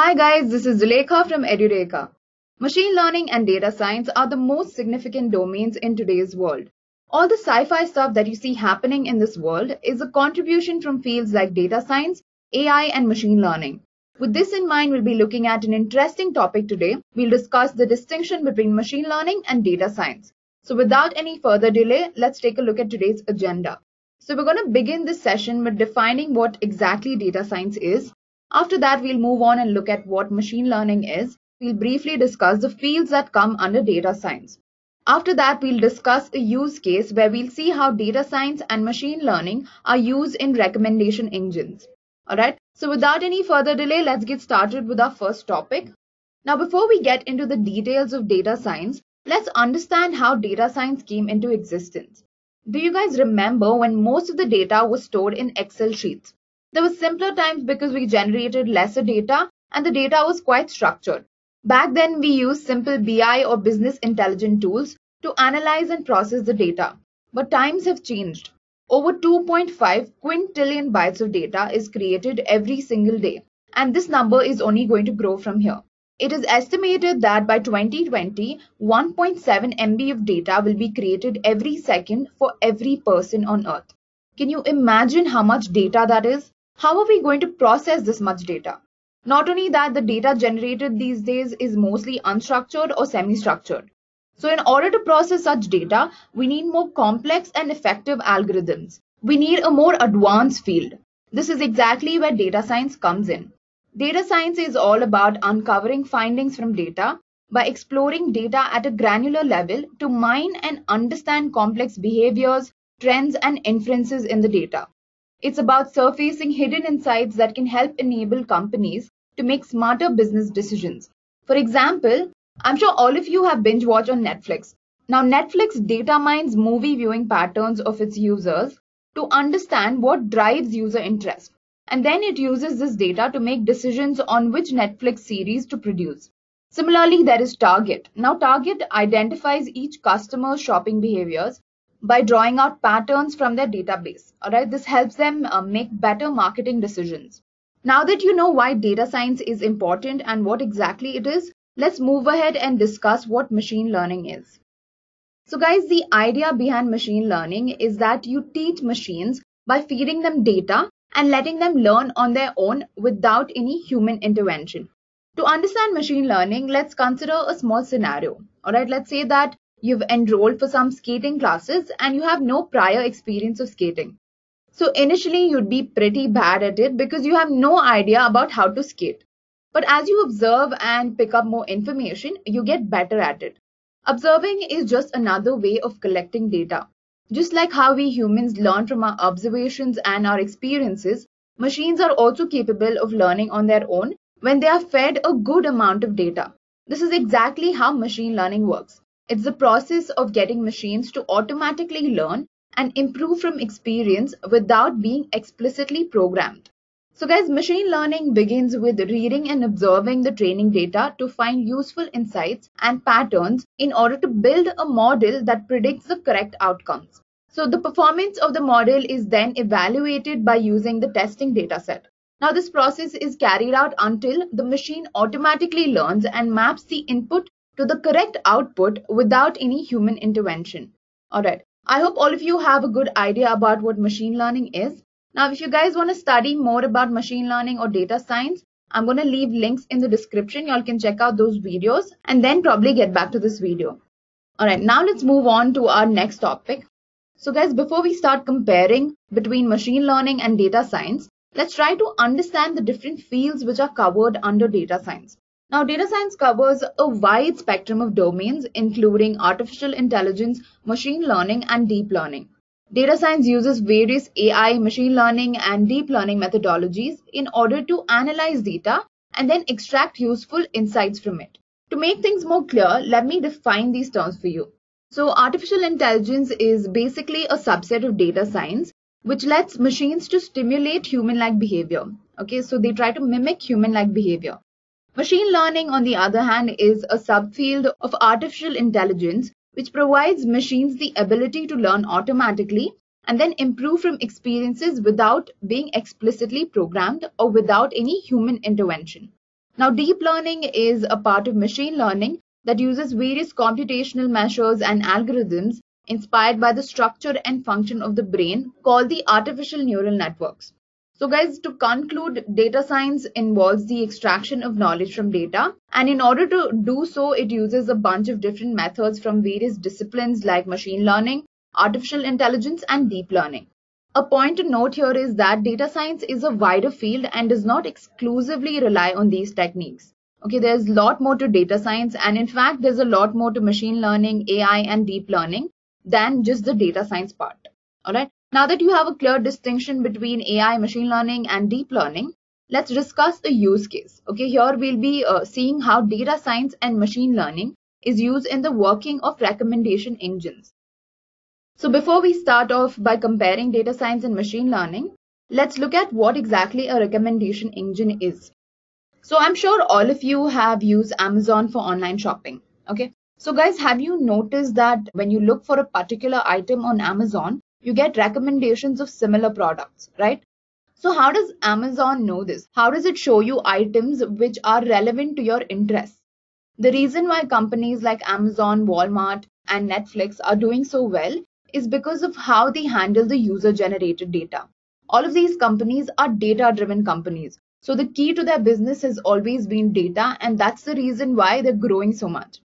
Hi guys, this is Zulaikha from Edureka. Machine learning and data science are the most significant domains in today's world. All the sci-fi stuff that you see happening in this world is a contribution from fields like data science, AI and machine learning. With this in mind, we'll be looking at an interesting topic today. We'll discuss the distinction between machine learning and data science. So without any further delay, let's take a look at today's agenda. So we're going to begin this session with defining what exactly data science is. After that, we'll move on and look at what machine learning is. We'll briefly discuss the fields that come under data science. After that, we'll discuss a use case where we'll see how data science and machine learning are used in recommendation engines. Alright, so without any further delay, let's get started with our first topic. Now, before we get into the details of data science, let's understand how data science came into existence. Do you guys remember when most of the data was stored in Excel sheets? There were simpler times because we generated lesser data and the data was quite structured. Back then, we used simple BI or business intelligence tools to analyze and process the data. But times have changed. Over 2.5 quintillion bytes of data is created every single day, and this number is only going to grow from here. It is estimated that by 2020, 1.7 MB of data will be created every second for every person on Earth. Can you imagine how much data that is? How are we going to process this much data? Not only that, the data generated these days is mostly unstructured or semi-structured. So in order to process such data, we need more complex and effective algorithms. We need a more advanced field. This is exactly where data science comes in. Data science is all about uncovering findings from data by exploring data at a granular level to mine and understand complex behaviors, trends, and inferences in the data. It's about surfacing hidden insights that can help enable companies to make smarter business decisions. For example, I'm sure all of you have binge watched on Netflix. Now, Netflix data mines movie viewing patterns of its users to understand what drives user interest. And then it uses this data to make decisions on which Netflix series to produce. Similarly, there is Target. Now, Target identifies each customer's shopping behaviors by drawing out patterns from their database. All right, this helps them uh, make better marketing decisions. Now that you know why data science is important and what exactly it is, let's move ahead and discuss what machine learning is. So guys, the idea behind machine learning is that you teach machines by feeding them data and letting them learn on their own without any human intervention. To understand machine learning, let's consider a small scenario. All right, let's say that you've enrolled for some skating classes and you have no prior experience of skating. So initially you'd be pretty bad at it because you have no idea about how to skate. But as you observe and pick up more information, you get better at it. Observing is just another way of collecting data. Just like how we humans learn from our observations and our experiences, machines are also capable of learning on their own when they are fed a good amount of data. This is exactly how machine learning works. It's the process of getting machines to automatically learn and improve from experience without being explicitly programmed. So guys, machine learning begins with reading and observing the training data to find useful insights and patterns in order to build a model that predicts the correct outcomes. So the performance of the model is then evaluated by using the testing dataset. Now this process is carried out until the machine automatically learns and maps the input to the correct output without any human intervention. Alright, I hope all of you have a good idea about what machine learning is. Now, if you guys want to study more about machine learning or data science, I'm going to leave links in the description. Y'all can check out those videos and then probably get back to this video. Alright, now let's move on to our next topic. So guys, before we start comparing between machine learning and data science, let's try to understand the different fields which are covered under data science. Now, data science covers a wide spectrum of domains, including artificial intelligence, machine learning, and deep learning. Data science uses various AI, machine learning, and deep learning methodologies in order to analyze data and then extract useful insights from it. To make things more clear, let me define these terms for you. So, artificial intelligence is basically a subset of data science which lets machines to stimulate human-like behavior. Okay, so they try to mimic human-like behavior. Machine learning, on the other hand, is a subfield of artificial intelligence which provides machines the ability to learn automatically and then improve from experiences without being explicitly programmed or without any human intervention. Now, deep learning is a part of machine learning that uses various computational measures and algorithms inspired by the structure and function of the brain called the artificial neural networks. So guys, to conclude, data science involves the extraction of knowledge from data. And in order to do so, it uses a bunch of different methods from various disciplines like machine learning, artificial intelligence, and deep learning. A point to note here is that data science is a wider field and does not exclusively rely on these techniques. Okay, there's a lot more to data science, and in fact, there's a lot more to machine learning, AI, and deep learning than just the data science part. All right. Now that you have a clear distinction between AI, machine learning, and deep learning, let's discuss the use case. Okay, here we'll be uh, seeing how data science and machine learning is used in the working of recommendation engines. So before we start off by comparing data science and machine learning, let's look at what exactly a recommendation engine is. So I'm sure all of you have used Amazon for online shopping. Okay. So guys, have you noticed that when you look for a particular item on Amazon, you get recommendations of similar products, right? So how does Amazon know this? How does it show you items which are relevant to your interests? The reason why companies like Amazon, Walmart, and Netflix are doing so well is because of how they handle the user generated data. All of these companies are data driven companies. So the key to their business has always been data, and that's the reason why they're growing so much.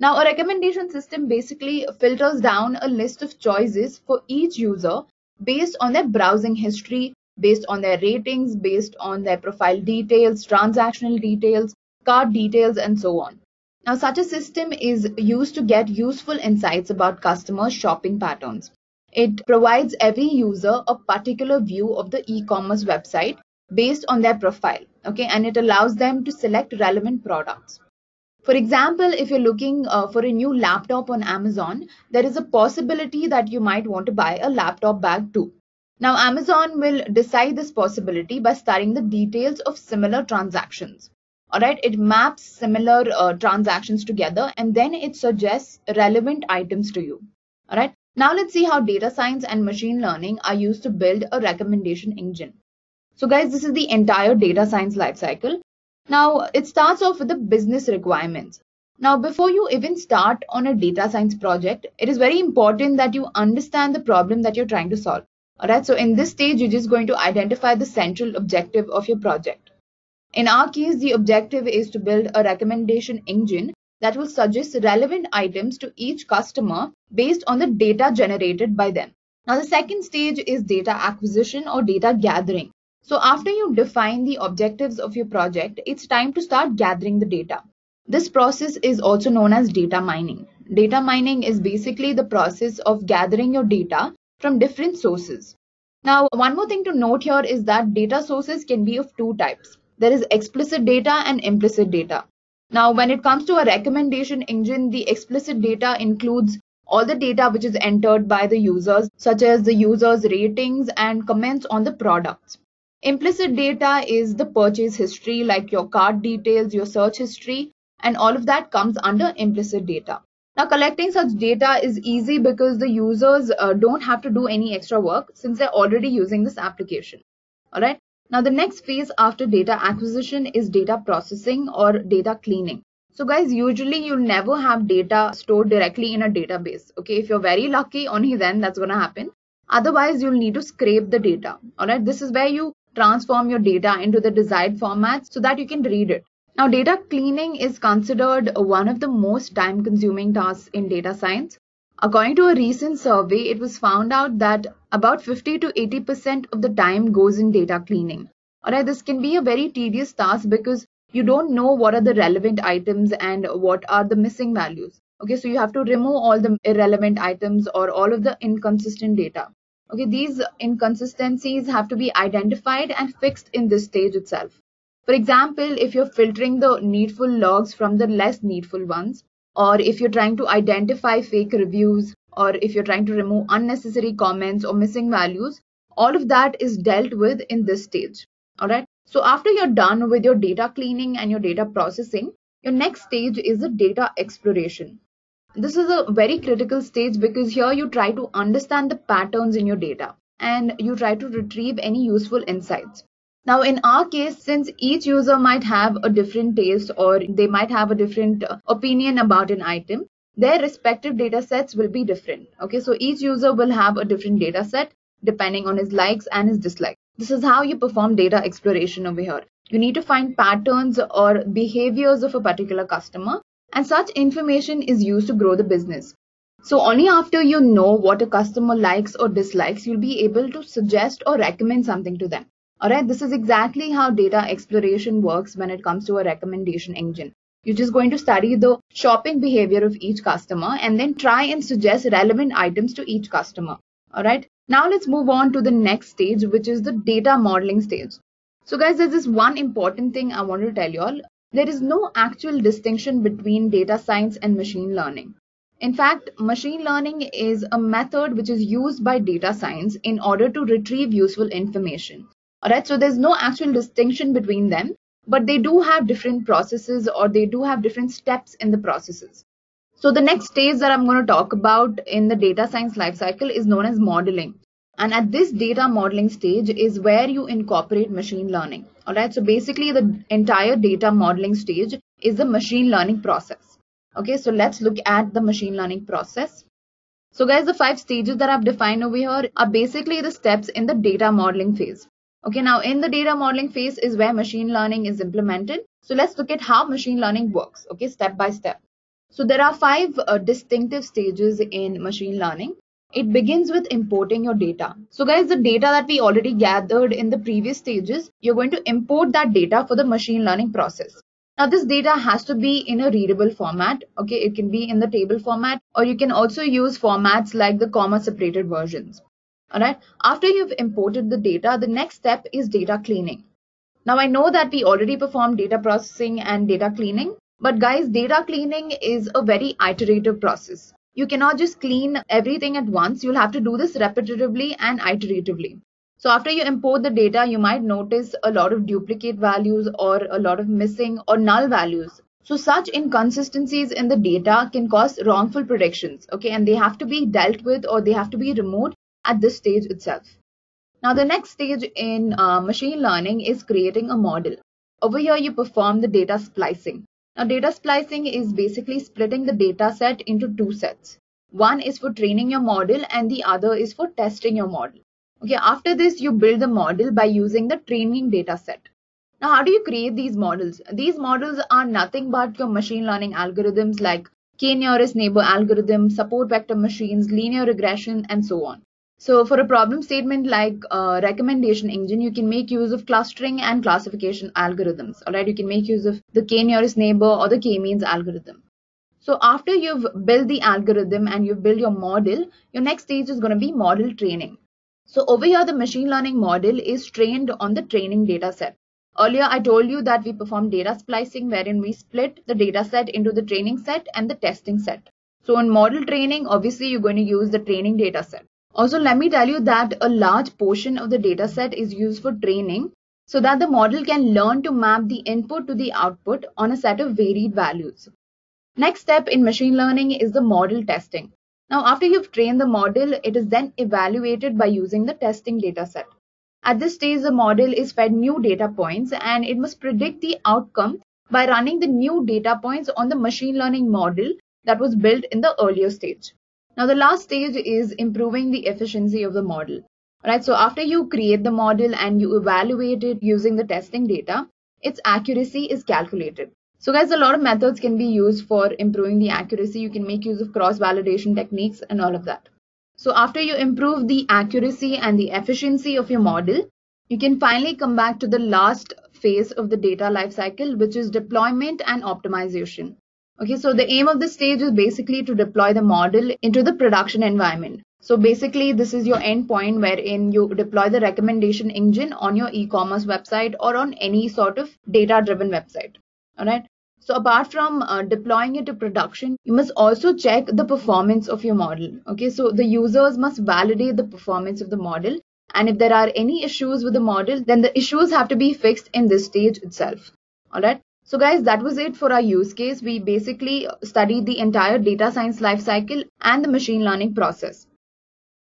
Now, a recommendation system basically filters down a list of choices for each user based on their browsing history, based on their ratings, based on their profile details, transactional details, card details, and so on. Now, such a system is used to get useful insights about customers' shopping patterns. It provides every user a particular view of the e-commerce website based on their profile, okay, and it allows them to select relevant products. For example, if you're looking uh, for a new laptop on Amazon, there is a possibility that you might want to buy a laptop bag too. Now, Amazon will decide this possibility by studying the details of similar transactions. All right, it maps similar uh, transactions together and then it suggests relevant items to you. All right, now let's see how data science and machine learning are used to build a recommendation engine. So guys, this is the entire data science lifecycle. Now, it starts off with the business requirements. Now, before you even start on a data science project, it is very important that you understand the problem that you're trying to solve. Alright, so in this stage, you're just going to identify the central objective of your project. In our case, the objective is to build a recommendation engine that will suggest relevant items to each customer based on the data generated by them. Now, the second stage is data acquisition or data gathering. So after you define the objectives of your project, it's time to start gathering the data. This process is also known as data mining. Data mining is basically the process of gathering your data from different sources. Now, one more thing to note here is that data sources can be of two types. There is explicit data and implicit data. Now, when it comes to a recommendation engine, the explicit data includes all the data which is entered by the users, such as the users' ratings and comments on the products. Implicit data is the purchase history, like your card details, your search history, and all of that comes under implicit data. Now, collecting such data is easy because the users uh, don't have to do any extra work since they're already using this application. All right. Now, the next phase after data acquisition is data processing or data cleaning. So guys, usually you'll never have data stored directly in a database. Okay, if you're very lucky, only then that's going to happen. Otherwise, you'll need to scrape the data. All right, this is where you transform your data into the desired format so that you can read it. Now, data cleaning is considered one of the most time consuming tasks in data science. According to a recent survey, it was found out that about 50 to 80% of the time goes in data cleaning. Alright, this can be a very tedious task because you don't know what are the relevant items and what are the missing values. Okay, so you have to remove all the irrelevant items or all of the inconsistent data. Okay, these inconsistencies have to be identified and fixed in this stage itself. For example, if you're filtering the needful logs from the less needful ones, or if you're trying to identify fake reviews, or if you're trying to remove unnecessary comments or missing values, all of that is dealt with in this stage. All right. So after you're done with your data cleaning and your data processing, your next stage is the data exploration. This is a very critical stage because here you try to understand the patterns in your data and you try to retrieve any useful insights. Now, in our case, since each user might have a different taste or they might have a different uh, opinion about an item, their respective data sets will be different. Okay, so each user will have a different data set depending on his likes and his dislikes. This is how you perform data exploration over here. You need to find patterns or behaviors of a particular customer and such information is used to grow the business. So only after you know what a customer likes or dislikes, you'll be able to suggest or recommend something to them. Alright, this is exactly how data exploration works when it comes to a recommendation engine. You're just going to study the shopping behavior of each customer and then try and suggest relevant items to each customer. Alright, now let's move on to the next stage, which is the data modeling stage. So guys, there's this one important thing I want to tell you all. There is no actual distinction between data science and machine learning. In fact, machine learning is a method which is used by data science in order to retrieve useful information. Alright, so there's no actual distinction between them, but they do have different processes or they do have different steps in the processes. So the next stage that I'm going to talk about in the data science lifecycle is known as modeling. And at this data modeling stage is where you incorporate machine learning. Alright, so basically the entire data modeling stage is the machine learning process. Okay, so let's look at the machine learning process. So guys, the five stages that I've defined over here are basically the steps in the data modeling phase. Okay, now in the data modeling phase is where machine learning is implemented. So let's look at how machine learning works, okay, step by step. So there are five uh, distinctive stages in machine learning. It begins with importing your data. So guys, the data that we already gathered in the previous stages, you're going to import that data for the machine learning process. Now this data has to be in a readable format. Okay, it can be in the table format or you can also use formats like the comma separated versions. Alright, after you've imported the data, the next step is data cleaning. Now I know that we already performed data processing and data cleaning, but guys, data cleaning is a very iterative process. You cannot just clean everything at once. You'll have to do this repetitively and iteratively. So after you import the data, you might notice a lot of duplicate values or a lot of missing or null values. So such inconsistencies in the data can cause wrongful predictions. Okay, and they have to be dealt with or they have to be removed at this stage itself. Now the next stage in uh, machine learning is creating a model. Over here you perform the data splicing. Now data splicing is basically splitting the data set into two sets. One is for training your model and the other is for testing your model. Okay, after this you build the model by using the training data set. Now how do you create these models? These models are nothing but your machine learning algorithms like k-nearest neighbor algorithm, support vector machines, linear regression and so on. So for a problem statement like a recommendation engine, you can make use of clustering and classification algorithms. All right, you can make use of the k nearest neighbor or the k means algorithm. So after you've built the algorithm and you've built your model, your next stage is going to be model training. So over here, the machine learning model is trained on the training data set. Earlier, I told you that we perform data splicing wherein we split the data set into the training set and the testing set. So in model training, obviously, you're going to use the training data set. Also, let me tell you that a large portion of the dataset is used for training so that the model can learn to map the input to the output on a set of varied values. Next step in machine learning is the model testing. Now, after you've trained the model, it is then evaluated by using the testing dataset. At this stage, the model is fed new data points and it must predict the outcome by running the new data points on the machine learning model that was built in the earlier stage. Now the last stage is improving the efficiency of the model. Right, so after you create the model and you evaluate it using the testing data, its accuracy is calculated. So guys, a lot of methods can be used for improving the accuracy. You can make use of cross-validation techniques and all of that. So after you improve the accuracy and the efficiency of your model, you can finally come back to the last phase of the data lifecycle, which is deployment and optimization. Okay, so the aim of this stage is basically to deploy the model into the production environment. So basically, this is your endpoint wherein you deploy the recommendation engine on your e-commerce website or on any sort of data-driven website. All right. So apart from uh, deploying it to production, you must also check the performance of your model. Okay, so the users must validate the performance of the model. And if there are any issues with the model, then the issues have to be fixed in this stage itself. All right. So guys, that was it for our use case. We basically studied the entire data science lifecycle and the machine learning process.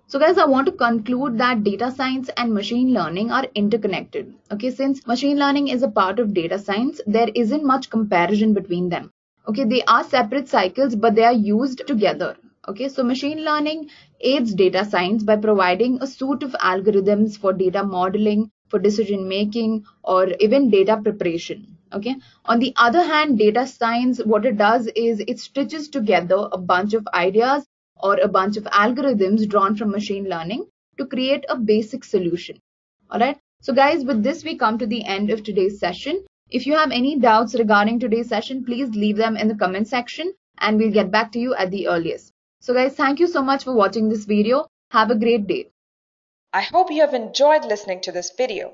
So guys, I want to conclude that data science and machine learning are interconnected. Okay, since machine learning is a part of data science, there isn't much comparison between them. Okay, they are separate cycles, but they are used together. Okay, so machine learning aids data science by providing a suite of algorithms for data modeling, for decision making, or even data preparation. Okay, on the other hand, data science, what it does is it stitches together a bunch of ideas or a bunch of algorithms drawn from machine learning to create a basic solution. All right. So guys, with this, we come to the end of today's session. If you have any doubts regarding today's session, please leave them in the comment section and we'll get back to you at the earliest. So guys, thank you so much for watching this video. Have a great day. I hope you have enjoyed listening to this video.